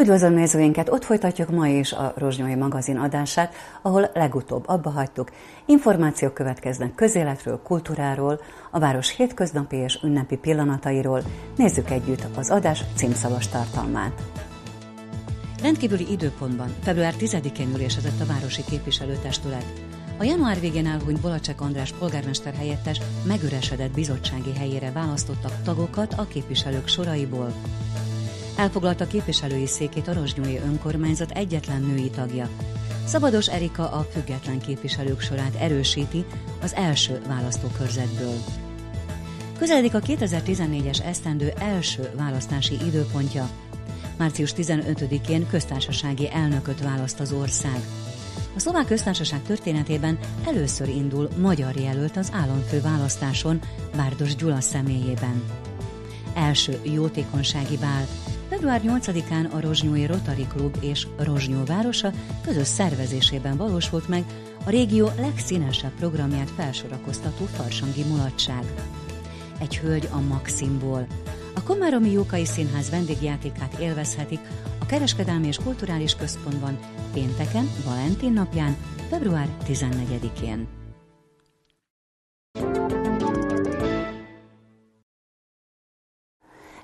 Üdvözlöm nézőinket! Ott folytatjuk ma is a Rozsnyói magazin adását, ahol legutóbb abba hagytuk. Információk következnek közéletről, kultúráról, a város hétköznapi és ünnepi pillanatairól. Nézzük együtt az adás címszavas tartalmát. Rendkívüli időpontban, február 10-én ülésezett a Városi Képviselőtestület. A január végén elhunyt Bolacsek András polgármester helyettes megüresedett bizottsági helyére választottak tagokat a képviselők soraiból. Elfoglalta képviselői székét a Rozsnyói önkormányzat egyetlen női tagja. Szabados Erika a független képviselők sorát erősíti az első választókörzetből. Közeledik a 2014-es esztendő első választási időpontja. Március 15-én köztársasági elnököt választ az ország. A szlovák köztársaság történetében először indul magyar jelölt az államfő választáson Bárdos Gyula személyében. Első jótékonysági bál Február 8-án a Rozsnyói Rotary Klub és Rozsnyó városa közös szervezésében valósult meg a régió legszínesebb programját felsorakoztató farsangi mulatság. Egy hölgy a Maximból. A Komáromi Jókai Színház vendégjátékát élvezhetik a Kereskedelmi és Kulturális Központban pénteken, Valentin napján, február 14-én.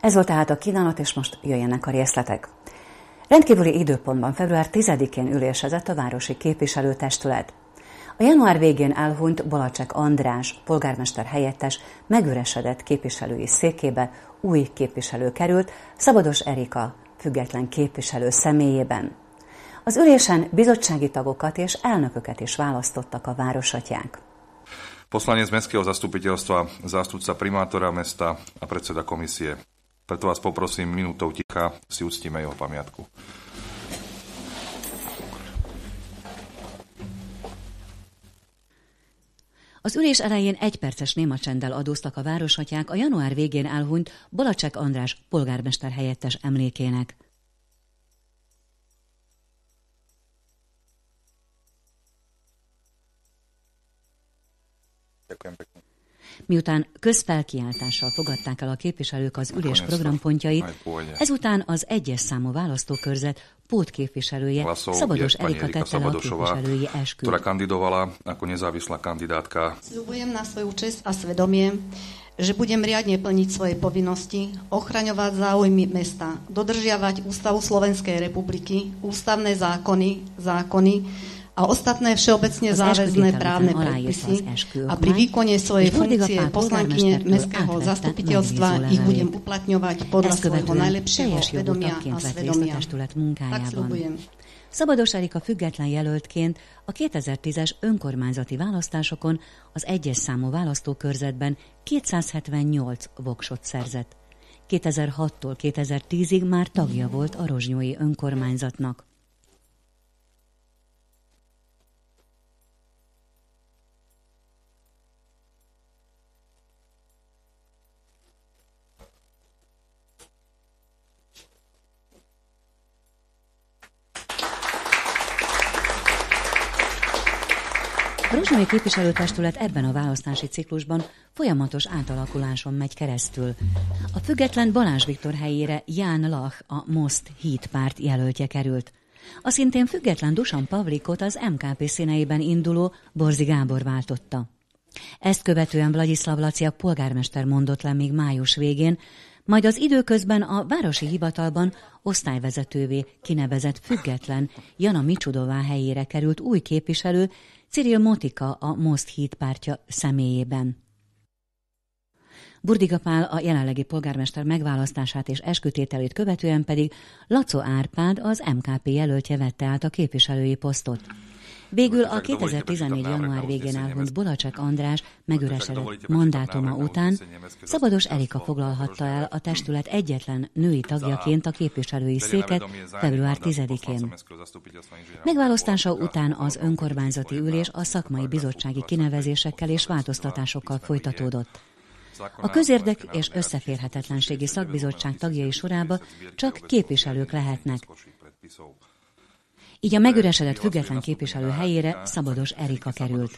Ez volt tehát a kínálat, és most jöjjenek a részletek. Rendkívüli időpontban február 10-én ülésezett a Városi Képviselőtestület. A január végén elhunyt Balacsek András, polgármester helyettes, megüresedett képviselői székébe új képviselő került, Szabados Erika, független képviselő személyében. Az ülésen bizottsági tagokat és elnököket is választottak a városatyák. Poslanec mestského zastupiteľstva, zástupca primátora mesta a predseda komisie. Preto vás poprosím minútou ticha, si uctíme jeho pamiatku. Az ülés elején egy perces néma csenddel adóztak a városatyák a január végén elhunyt Balacsek András polgármester helyettes emlékének. Miután közfelkiáltással fogadták el a képviselők az ülés programpontjait, ezután az egyes számú választókörzet pótképviselője Szabados Erika tette le a képviselői esküt. ktorá kandidovala ako nezávislá kandidátka. Sľubujem na svoju čest a svedomie, že budem riadne plniť svoje povinnosti, ochraňovať záujmy mesta, dodržiavať Ústavu Slovenskej republiky, ústavné zákony, zákony, a ostatné všeobecne záväzné právne predpisy a pri výkone svojej funkcie poslankyne Mestského zastupiteľstva ich budem uplatňovať podľa svojho najlepšieho vedomia a svedomia. Tak sľubujem. Szabados Erika független jelöltként a 2010-es önkormányzati választásokon az egyes számú választókörzetben 278 voksot szerzett. 2006-tól 2010-ig már tagja volt a Rozsnyói önkormányzatnak. A Rozsnyai Képviselőtestület ebben a választási ciklusban folyamatos átalakuláson megy keresztül. A független Balázs Viktor helyére Ján Lach, a Most Híd párt jelöltje került. A szintén független Dusan Pavlikot az MKP színeiben induló Borzi Gábor váltotta. Ezt követően Vladislav Laciak polgármester mondott le még május végén, majd az időközben a városi hivatalban osztályvezetővé kinevezett független Jana Micsudová helyére került új képviselő, Cyril Motika a Most Híd pártja személyében. Burdiga Pál a jelenlegi polgármester megválasztását és eskütételét követően pedig Lacó Árpád az MKP jelöltje vette át a képviselői posztot. Végül a 2014. január végén elhunyt Bolacsek András megüresedett mandátuma után Szabados Erika foglalhatta el a testület egyetlen női tagjaként a képviselői széket február 10-én. Megválasztása után az önkormányzati ülés a szakmai bizottsági kinevezésekkel és változtatásokkal folytatódott. A közérdek és összeférhetetlenségi szakbizottság tagjai sorába csak képviselők lehetnek. Így a megüresedett független képviselő helyére Szabados Erika került.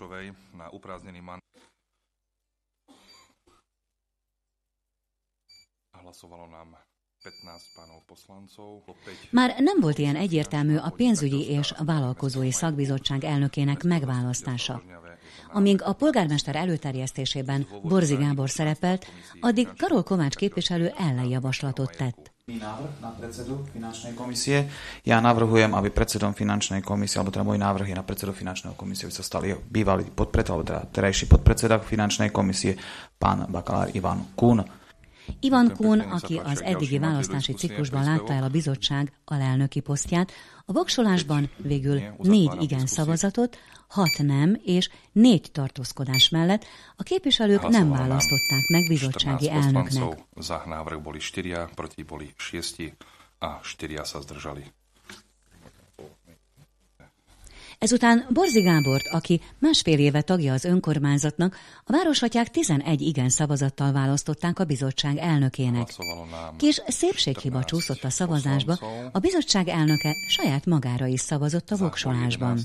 Már nem volt ilyen egyértelmű a pénzügyi és vállalkozói szakbizottság elnökének megválasztása. Amíg a polgármester előterjesztésében Borzi Gábor szerepelt, addig Karol Kovács képviselő ellenjavaslatot tett. návrh na predsedu finančnej komisie. Ja navrhujem, aby predsedom finančnej komisie, alebo teda môj návrh je na predsedu finančnej komisie, aby sa stali bývalý podpredseda, alebo teda terajší podpredseda finančnej komisie, pán bakalár Ivan Kun. Ivan Kuhn, aki az eddigi választási ciklusban látta el a bizottság alelnöki posztját, a voksolásban végül négy igen szavazatot, hat nem és négy tartózkodás mellett a képviselők nem választották meg bizottsági elnöknek. Ezután Borzi Gábort, aki másfél éve tagja az önkormányzatnak, a városatyák 11 igen szavazattal választották a bizottság elnökének. Kis szépséghiba csúszott a szavazásba, a bizottság elnöke saját magára is szavazott a voksolásban.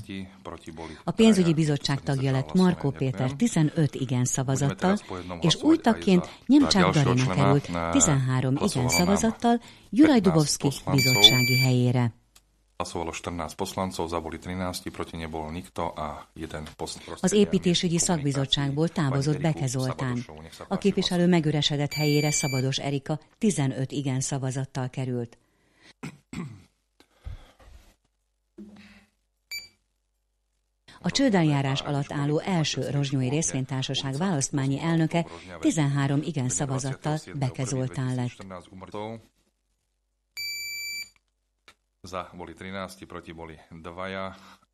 A pénzügyi bizottság tagja lett Markó Péter 15 igen szavazattal, és új tagként Nyemcsák Darina került 13 igen szavazattal Juraj Dubovszki bizottsági helyére. Hlasovalo 14 poslancov, zaboli 13, proti nebol nikto a jeden poslanec. Az építésügyi szakbizottságból távozott Beke Zoltán. A képviselő megüresedett helyére Szabados Erika 15 igen szavazattal került. A csődeljárás alatt álló első rozsnyói részvénytársaság választmányi elnöke 13 igen szavazattal Beke Zoltán lett. Za boli 13, proti boli 2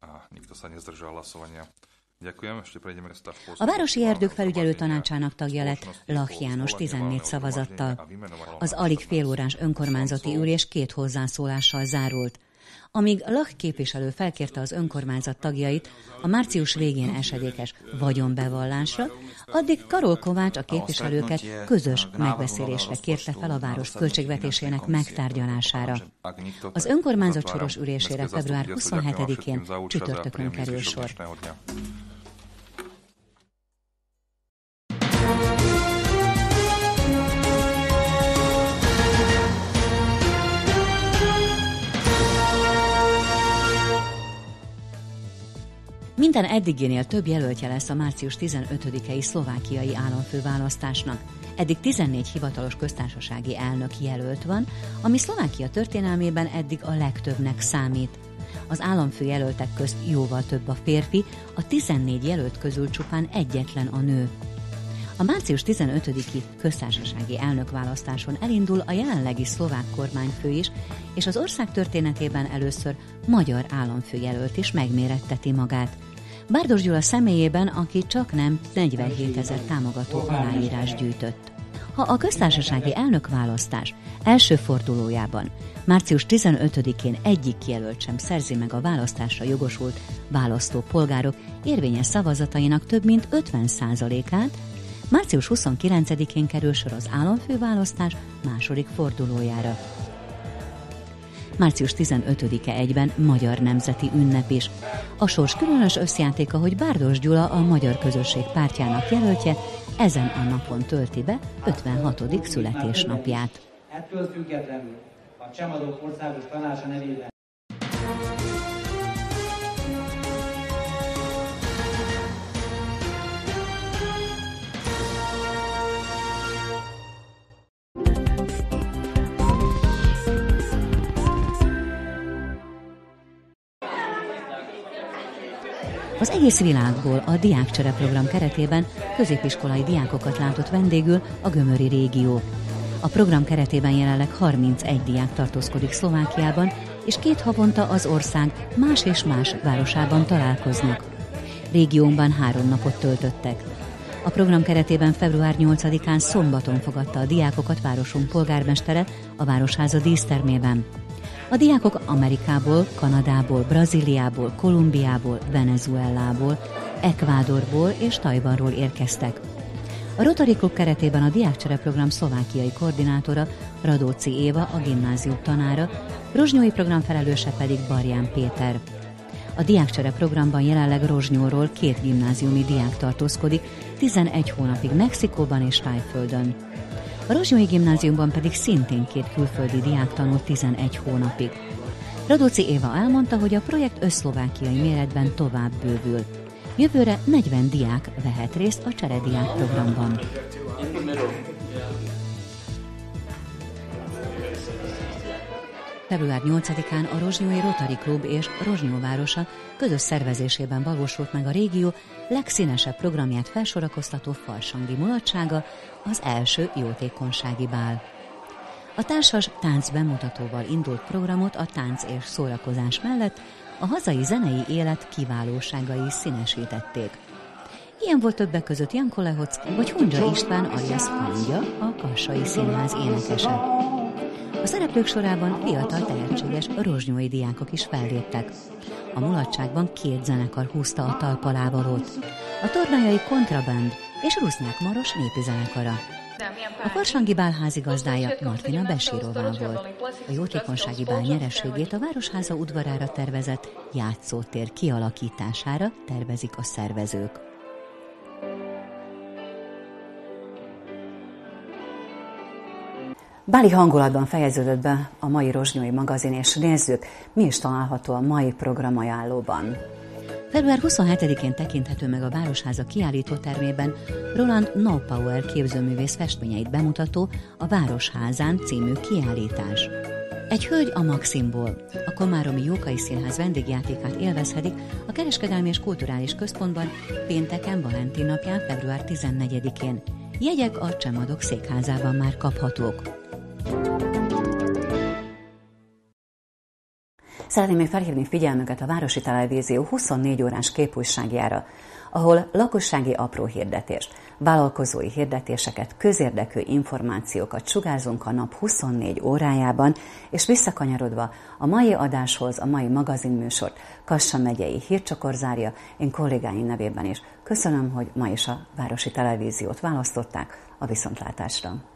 a nikto sa nezdržal hlasovania. A Városi Erdők felügyelő tanácsának tagja lett Lach János 14 szavazattal. Az alig félórás önkormányzati ülés két hozzászólással zárult. Amíg Lach képviselő felkérte az önkormányzat tagjait a március végén esedékes vagyonbevallásra, addig Karol Kovács a képviselőket közös megbeszélésre kérte fel a város költségvetésének megtárgyalására. Az önkormányzat soros ülésére február 27-én csütörtökön kerül sor. Minden eddiginél több jelöltje lesz a március 15-i szlovákiai államfőválasztásnak. Eddig 14 hivatalos köztársasági elnök jelölt van, ami Szlovákia történelmében eddig a legtöbbnek számít. Az államfő jelöltek közt jóval több a férfi, a 14 jelölt közül csupán egyetlen a nő. A március 15-i köztársasági elnökválasztáson elindul a jelenlegi szlovák kormányfő is, és az ország történetében először magyar államfőjelölt is megméretteti magát. Bárdos Gyula személyében, aki csak nem 47 ezer támogató aláírás gyűjtött. Ha a köztársasági elnökválasztás első fordulójában március 15-én egyik jelölt sem szerzi meg a választásra jogosult választó polgárok érvényes szavazatainak több mint 50%-át, március 29-én kerül sor az államfőválasztás második fordulójára. Március 15-e egyben Magyar Nemzeti Ünnep is. A sors különös összjátéka, hogy Bárdos Gyula a Magyar Közösség pártjának jelöltje, ezen a napon tölti be 56. születésnapját. Ettől függetlenül a Csemadók Országos Tanácsa nevében Az egész világból a Diákcsere program keretében középiskolai diákokat látott vendégül a Gömöri régió. A program keretében jelenleg 31 diák tartózkodik Szlovákiában, és két havonta az ország más és más városában találkoznak. Régiónkban három napot töltöttek. A program keretében február 8-án szombaton fogadta a diákokat városunk polgármestere a Városháza dísztermében. A diákok Amerikából, Kanadából, Brazíliából, Kolumbiából, Venezuelából, Ekvádorból és Tajvanról érkeztek. A Rotary Club keretében a Diákcsere program szlovákiai koordinátora Radóci Éva, a gimnázium tanára, Rozsnyói program felelőse pedig Barján Péter. A diákcsere programban jelenleg Rozsnyóról két gimnáziumi diák tartózkodik, 11 hónapig Mexikóban és Tájföldön. A Rozsnyói gimnáziumban pedig szintén két külföldi diák tanult 11 hónapig. Radóci Éva elmondta, hogy a projekt összszlovákiai méretben tovább bővül. Jövőre 40 diák vehet részt a cserediák programban. Február 8-án a Rozsnyói Rotary Klub és Rozsnyó városa közös szervezésében valósult meg a régió legszínesebb programját felsorakoztató farsangi mulatsága, az első jótékonysági bál. A társas tánc bemutatóval indult programot a tánc és szórakozás mellett a hazai zenei élet kiválóságai színesítették. Ilyen volt többek között Janko Lehocki vagy Hundzsa István alias Hangya, a Kassai Színház énekese. A szereplők sorában fiatal tehetséges rozsnyói diákok is felléptek. A mulatságban két zenekar húzta a talpalávalót. A tornajai kontraband és Rusznyák Maros népi zenekara. A Farsangi Bál házigazdája Martina Besírová volt. A jótékonysági bál nyerességét a Városháza udvarára tervezett játszótér kialakítására tervezik a szervezők. Báli hangulatban fejeződött be a mai Rozsnyói magazin, és nézzük, mi is található a mai programajánlóban. Február 27-én tekinthető meg a Városháza kiállítótermében Roland No Power képzőművész festményeit bemutató a Városházán című kiállítás. Egy hölgy a Maximból, a Komáromi Jókai Színház vendégjátékát élvezhetik a Kereskedelmi és Kulturális Központban pénteken Valentin napján február 14-én. Jegyek a Csemadok székházában már kaphatók. Szeretném felhívni figyelmüket a Városi Televízió 24 órás képújságjára, ahol lakossági apró hirdetést, vállalkozói hirdetéseket, közérdekű információkat sugárzunk a nap 24 órájában, és visszakanyarodva a mai adáshoz, a mai magazinműsort Kassa megyei hírcsakor zárja, én kollégáim nevében is. Köszönöm, hogy ma is a Városi Televíziót választották a viszontlátásra.